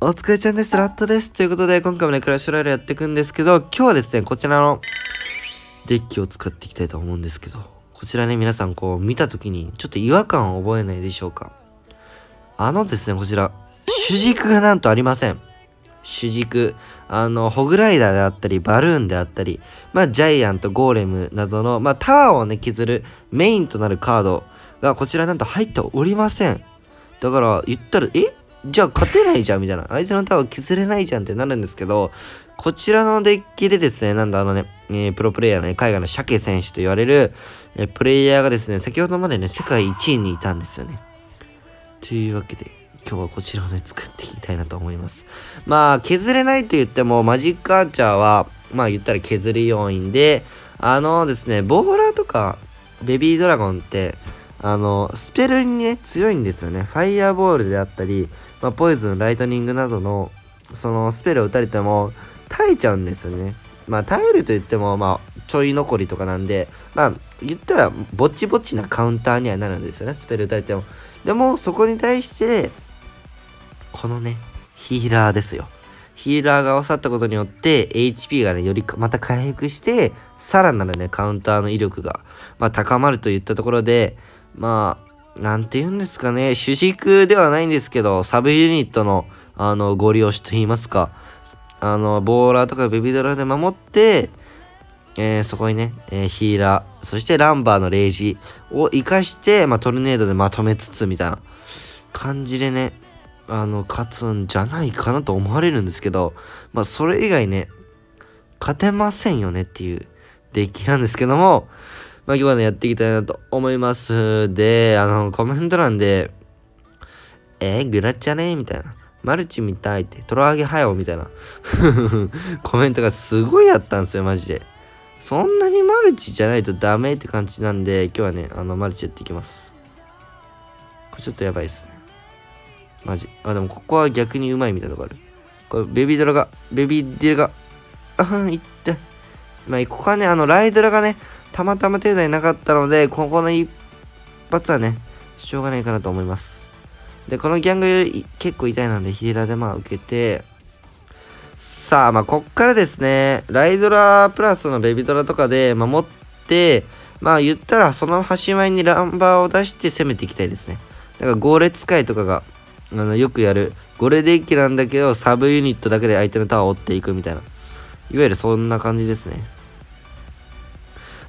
お疲れちゃんです。ラットです。ということで、今回もね、クラッシュロイヤルやっていくんですけど、今日はですね、こちらのデッキを使っていきたいと思うんですけど、こちらね、皆さんこう見た時に、ちょっと違和感を覚えないでしょうか。あのですね、こちら、主軸がなんとありません。主軸。あの、ホグライダーであったり、バルーンであったり、まあ、ジャイアント、ゴーレムなどの、まあ、タワーをね、削るメインとなるカードが、こちらなんと入っておりません。だから、言ったら、え？じゃあ勝てないじゃんみたいな。相手のタワー削れないじゃんってなるんですけど、こちらのデッキでですね、なんだあのね、えー、プロプレイヤーのね、海外の鮭選手と言われる、えー、プレイヤーがですね、先ほどまでね、世界1位にいたんですよね。というわけで、今日はこちらをね、作っていきたいなと思います。まあ、削れないと言っても、マジックアーチャーは、まあ言ったら削り要因で、あのですね、ボーラーとか、ベビードラゴンって、あの、スペルにね、強いんですよね。ファイヤーボールであったり、まあ、ポイズン、ライトニングなどの、そのスペルを打たれても、耐えちゃうんですよね。まあ、耐えると言っても、まあ、ちょい残りとかなんで、まあ、言ったら、ぼちぼちなカウンターにはなるんですよね、スペル打たれても。でも、そこに対して、このね、ヒーラーですよ。ヒーラーが収ったことによって、HP がね、よりまた回復して、さらなるね、カウンターの威力が、まあ、高まるといったところで、まあ、なんて言うんですかね、主軸ではないんですけど、サブユニットの、あの、ご利用しと言いますか、あの、ボーラーとかベビドラで守って、えー、そこにね、えー、ヒーラー、そしてランバーのレイジを活かして、まあ、トルネードでまとめつつ、みたいな感じでね、あの、勝つんじゃないかなと思われるんですけど、まあ、それ以外ね、勝てませんよねっていうデッキなんですけども、まあ、今日はね、やっていきたいなと思います。で、あの、コメント欄で、えー、グラッチャねみたいな。マルチみたいって、トロ揚げはよみたいな コメントがすごいあったんですよ、マジで。そんなにマルチじゃないとダメって感じなんで、今日はね、あの、マルチやっていきます。これちょっとやばいっすね。マジ。あ、でもここは逆にうまいみたいなとこある。これ、ベビードラが、ベビーディラが、あはん、いって。まあ、ここはね、あの、ライドラがね、たまたま手札になかったので、ここの一発はね、しょうがないかなと思います。で、このギャング結構痛いので、ヒーラーでまあ受けて、さあ、まあ、こっからですね、ライドラプラスのベビドラとかで守って、まあ言ったらその端前にランバーを出して攻めていきたいですね。だからゴーレ使いとかが、あの、よくやる、ゴレデッキなんだけど、サブユニットだけで相手のタワーを追っていくみたいな。いわゆるそんな感じですね。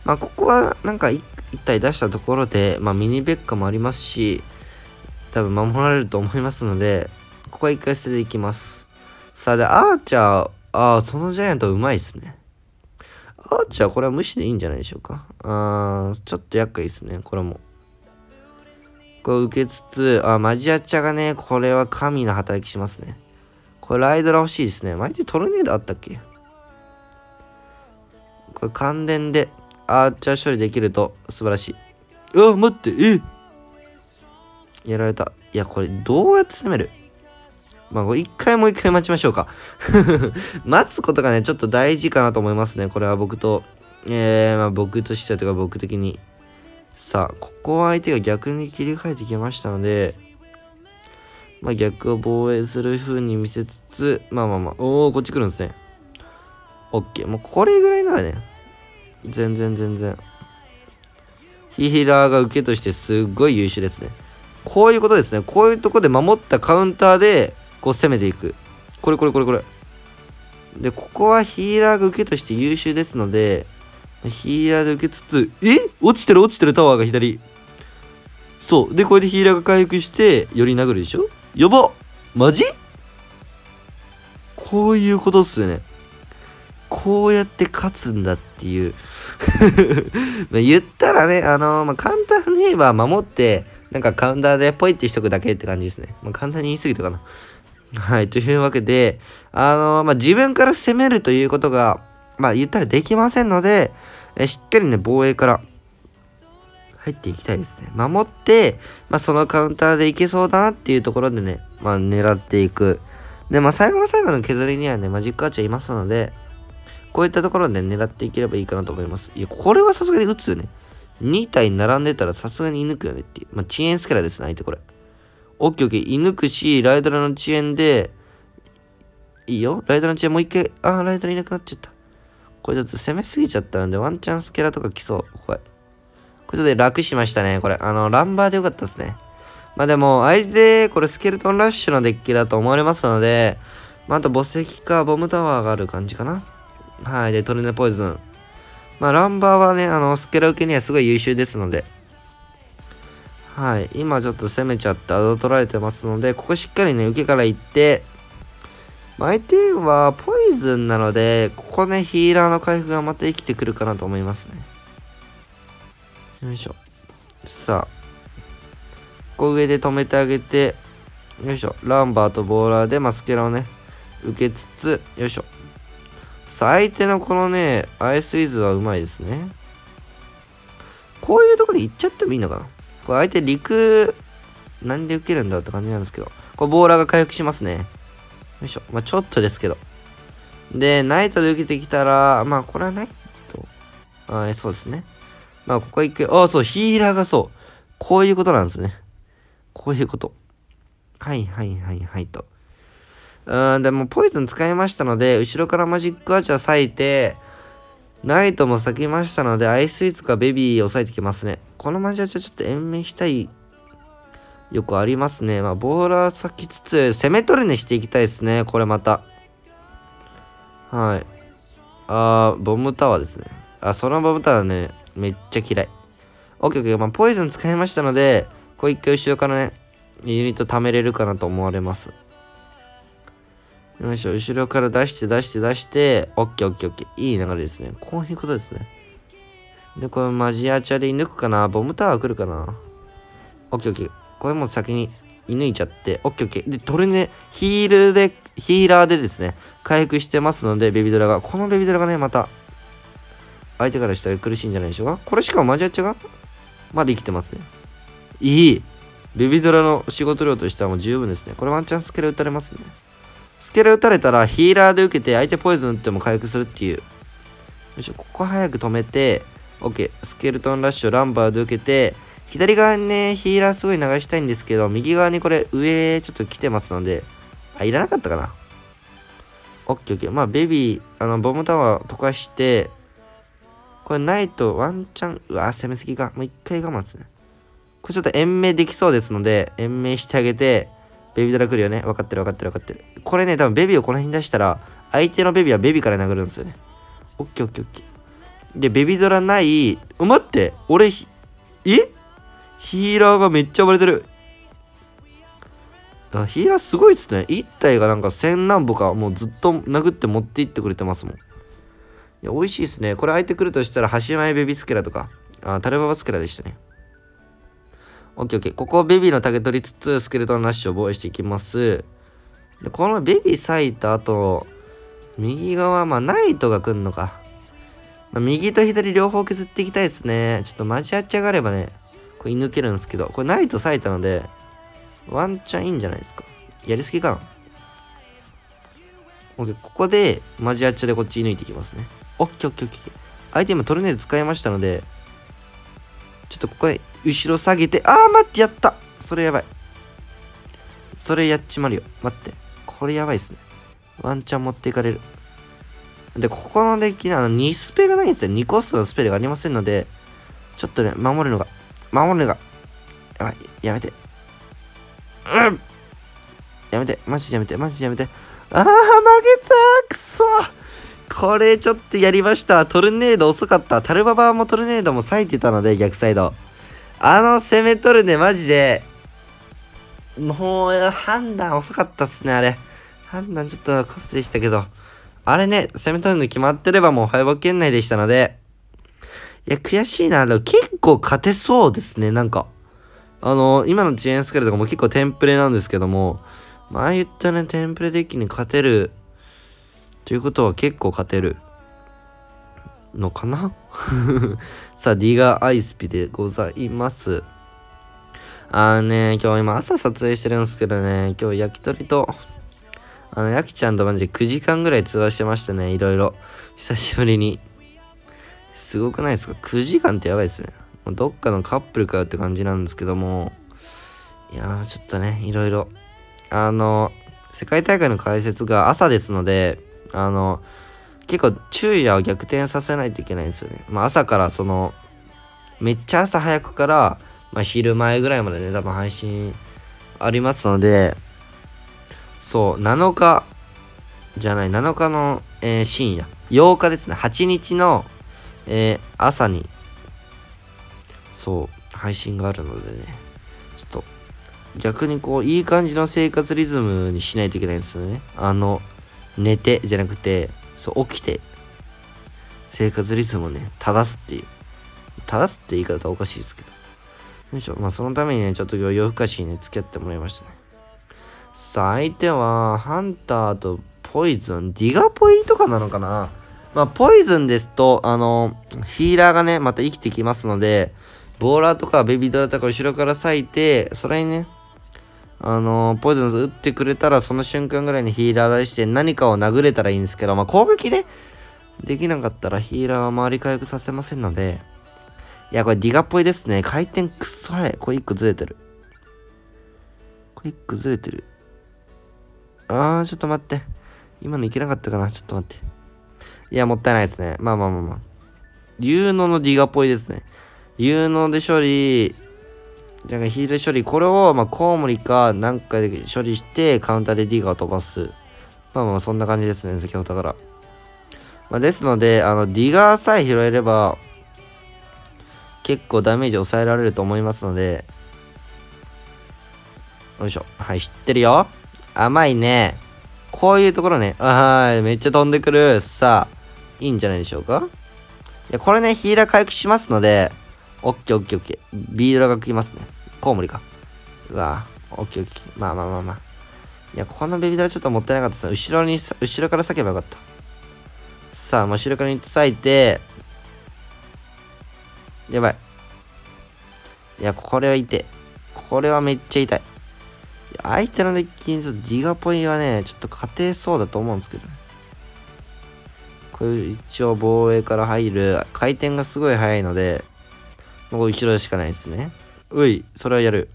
まあ、ここはなんか1体出したところで、まあ、ミニベッカもありますし、多分守られると思いますので、ここは1回捨てていきます。さあ、で、アーチャー、ああ、そのジャイアントうまいっすね。アーチャー、これは無視でいいんじゃないでしょうか。あー、ちょっと厄介ですね、これも。これ受けつつ、あ、マジアチャがね、これは神の働きしますね。これライドラ欲しいですね。毎日トルネードあったっけ？これ関連で、アーチャー処理できると素晴らしい。うわ、待って、え？やられた。いや、これどうやって攻める？まあ、一回もう一回待ちましょうか 待つことがね、ちょっと大事かなと思いますね。これは僕と、えー、まあ僕としてはというか僕的に。さあ、ここは相手が逆に切り替えてきましたので、まあ逆を防衛する風に見せつつ、まあまあまあ、おおこっち来るんですね。オッケー。もうこれぐらいならね、全然全然。ヒーラーが受けとしてすっごい優秀ですね。こういうことですね。こういうとこで守ったカウンターで、こう攻めていく。これこれこれこれ。で、ここはヒーラーが受けとして優秀ですので、ヒーラーで受けつつ、え？落ちてる？落ちてる？タワーが左。そう。で、これでヒーラーが回復して、より殴るでしょ？やばマジ？こういうことっすよね。こうやって勝つんだっていう 言ったらね、あのー、まあ、簡単に言えば守って、なんかカウンターでポイってしとくだけって感じですね。まあ、簡単に言い過ぎたかな。はい、というわけで、あのー、まあ、自分から攻めるということが、まあ、言ったらできませんので、えしっかりね、防衛から入っていきたいですね。守って、まあ、そのカウンターでいけそうだなっていうところでね、まあ、狙っていく。で、まあ、最後の最後の削りにはね、マジックアーチャーいますので、こういったところで狙っていければいいかなと思います。いや、これはさすがに打つよね。2体並んでたらさすがに射抜くよねっていう。まあ、遅延スキャラですね、相手これ。オッケーオッケー、射抜くし、ライドラの遅延で、いいよ。ライドラの血もう一回、あー、ライドラいなくなっちゃった。これちょっと攻めすぎちゃったんで、ワンチャンスケラとか来そう。怖いこれ。これで楽しましたね。これ、あの、ランバーでよかったですね。まあでも、相手で、これスケルトンラッシュのデッキだと思われますので、まあ、あと墓石かボムタワーがある感じかな。はい。で、トルネポイズン。まあ、ランバーはね、あの、スケラ受けにはすごい優秀ですので、はい。今ちょっと攻めちゃってアド取られてますので、ここしっかりね、受けから行って、相手はポイズンなので、ここね、ヒーラーの回復がまた生きてくるかなと思いますね。よいしょ。さあ。ここ上で止めてあげて、よいしょ。ランバーとボーラーでマスケラをね、受けつつ、よいしょ。さあ、相手のこのね、アイスイズはうまいですね。こういうとこで行っちゃってもいいのかなこれ相手陸、何で受けるんだって感じなんですけど。これボーラーが回復しますね。よいしょ。まあ、ちょっとですけど。で、ナイトで受けてきたら、まあ、これはナイト。あそうですね。まあ、ここ行く。あ、そう、ヒーラーがそう。こういうことなんですね。こういうこと。はいはいはいはいと。うん、でも、ポイズン使いましたので、後ろからマジックアーチャー咲いて、ナイトも咲きましたので、アイスイーツかベビーを抑えてきますね。このマジアーチャーちょっと延命したいよくありますね。まあ、ボーラー咲きつつ、攻め取りにしていきたいですね。これまた。はい。あー、ボムタワーですね。あ、そのボムタワーね、めっちゃ嫌い。オッケーオッケー。まあ、ポイズン使いましたので、こう一回後ろからね、ユニット貯めれるかなと思われます。よいしょ、後ろから出して出して出して、オッケーオッケーオッケー。いい流れですね。こういうことですね。で、これマジアチャリ抜くかな？ボムタワー来るかな？オッケーオッケー。これも先に射抜いちゃって、オッケーオッケー。で、トルネ、ヒールで、ヒーラーでですね、回復してますので、ベビドラが。このベビドラがね、また、相手からしたら苦しいんじゃないでしょうか？これしかもマジアチャが、まだ生きてますね。いい。ベビドラの仕事量としてはもう十分ですね。これワンチャンスケル打たれますね。スケル打たれたらヒーラーで受けて相手ポイズン打っても回復するっていう。よいしょ、ここ早く止めて、OK。スケルトンラッシュをランバーで受けて、左側にね、ヒーラーすごい流したいんですけど、右側にこれ上ちょっと来てますので、あ、いらなかったかな。オッケーオッケー。まあ、ベビー、あの、ボムタワー溶かして、これないとワンチャン、うわ、攻めすぎか。もう一回我慢ですね。これちょっと延命できそうですので、延命してあげて、ベビードラ来るよね。分かってる分かってる分かってる。これね、多分ベビーをこの辺に出したら、相手のベビーはベビーから殴るんですよね。オッケーオッケーオッケー。で、ベビードラない。待って、俺、え？ヒーラーがめっちゃ暴れてる。あヒーラーすごいっすね。1体がなんか千何歩かもうずっと殴って持っていってくれてますもん。いや、美味しいっすね。これ相手来るとしたら、橋前ベビースケラとか、あ、タルババスケラでしたね。オッケーオッケー。ここベビーの竹取りつつ、スケルトンラッシュを防衛していきます。で、このベビー咲いた後、右側、まあ、ナイトが来んのか。まあ、右と左両方削っていきたいですね。ちょっとマジアッチ上がればね、これ抜けるんですけど、これナイト咲いたので、ワンチャンいいんじゃないですか。やりすぎかな。オッケー、ここでマジアッチャでこっち射抜いていきますね。オッケーオッケーオッケー。相手今トルネード使いましたので、ちょっとここへ後ろ下げて、あー待ってやったそれやばい。それやっちまるよ。待って。これやばいっすね。ワンチャン持っていかれる。で、ここのデッキ、あの、2スペがないんですよ。2コストのスペルがありませんので、ちょっとね、守るのが守るのが。やばい、やめて。うんやめて、マジやめて、マジやめて。あー、負けたくそこれちょっとやりました。トルネード遅かった。タルババもトルネードも咲いてたので、逆サイド。あの攻め取るね、マジで。もう、判断遅かったっすね、あれ。判断ちょっとコスでしたけど。あれね、攻め取るの決まってればもう敗北圏内でしたので、いや、悔しいな。でも結構勝てそうですね、なんか。あの、今のチェーンスカルとかも結構テンプレなんですけども、まあ言ったね、テンプレデッキに勝てる、ということは結構勝てるのかな？さあ、ディガーアイスピでございます。あのね、今日今朝撮影してるんですけどね、今日焼き鳥と、あの、焼きちゃんとマジで9時間ぐらい通話してましたね、いろいろ。久しぶりに。すごくないですか ?9 時間ってやばいですね。もうどっかのカップルかよって感じなんですけども、いやー、ちょっとね、いろいろ、あの、世界大会の解説が朝ですので、あの、結構昼夜を逆転させないといけないんですよね。まあ朝からその、めっちゃ朝早くから、まあ昼前ぐらいまでね、多分配信ありますので、そう、7日、じゃない、7日の、えー、深夜、8日ですね、8日の、えー、朝に、そう、配信があるのでね、ちょっと、逆にこう、いい感じの生活リズムにしないといけないんですよね。あの、寝てじゃなくて、そう、起きて、生活リズムをね、正すっていう。正すって言い方はおかしいですけど。よいしょ。まあ、そのためにね、ちょっと今日夜更かしにね、付き合ってもらいましたね。さあ、相手は、ハンターとポイズン、ディガポイとかなのかなまあ、ポイズンですと、あの、ヒーラーがね、また生きてきますので、ボーラーとかベビードラとか後ろから裂いて、それにね、あのポイズンズ打ってくれたら、その瞬間ぐらいにヒーラー出して何かを殴れたらいいんですけど、まあ、攻撃ね、できなかったらヒーラーは周り回復させませんので、いや、これディガっぽいですね。回転くっそ早い。これ1個ずれてる。これ1個ずれてる。あー、ちょっと待って。今のいけなかったかな？ちょっと待って。いや、もったいないですね。まあまあまあまあ。有能のディガっぽいですね。有能で処理、じゃあヒール処理、これを、まあ、コウモリかなんかで処理して、カウンターでディガを飛ばす。まあまあ、そんな感じですね、先ほどから。まあ、ですので、あの、ディガーさえ拾えれば、結構ダメージ抑えられると思いますので、よいしょ。はい、知ってるよ。甘いね。こういうところね。はい、めっちゃ飛んでくる。さあ、いいんじゃないでしょうか。いや、これね、ヒーラー回復しますので、オッケーオッケーオッケー。ビードラが来ますね。コウモリか。うわオッケーオッケー。まあまあまあまあ。いや、ここのベビードラちょっともったいなかったです後ろに、後ろから裂けばよかった。さあ、後ろから裂いて、やばい。いや、これは痛い。これはめっちゃ痛い。相手のデッキにちょっとディガポイはね、ちょっと勝てそうだと思うんですけどね。これ一応防衛から入る。回転がすごい速いので、もう後ろしかないですね。うい、それはやる。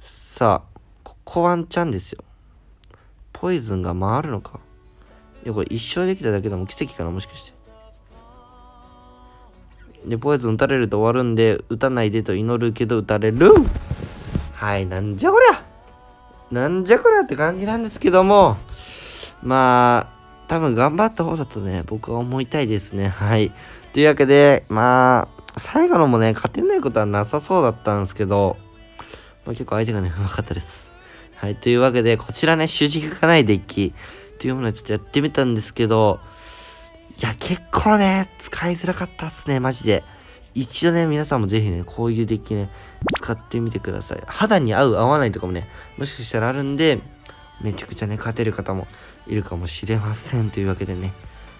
さあ、ここワンチャンですよ。ポイズンが回るのか。いや、これ一生できただけでも奇跡かな、もしかして。で、ポイズン打たれると終わるんで、打たないでと祈るけど打たれるはい、なんじゃこりゃなんじゃこりゃって感じなんですけども、まあ、多分頑張った方だとね、僕は思いたいですね。はい。というわけで、まあ、最後のもね、勝てないことはなさそうだったんですけど、まあ、結構相手がね、うまかったです。はい。というわけで、こちらね、主軸がないデッキっていうものをちょっとやってみたんですけど、いや、結構ね、使いづらかったっすね、マジで。一度ね、皆さんもぜひね、こういうデッキね、使ってみてください。肌に合う、合わないとかもね、もしかしたらあるんで、めちゃくちゃね、勝てる方もいるかもしれません。というわけでね、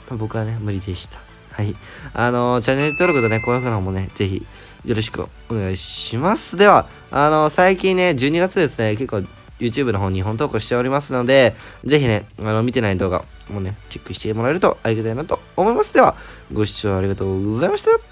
まあ、僕はね、無理でした。はい。あのー、チャンネル登録とね、高評価の方もね、ぜひ、よろしくお願いします。では、あのー、最近ね、12月ですね、結構 YouTube の方に本投稿しておりますので、ぜひね、あの、見てない動画もね、チェックしてもらえるとありがたいなと思います。では、ご視聴ありがとうございました。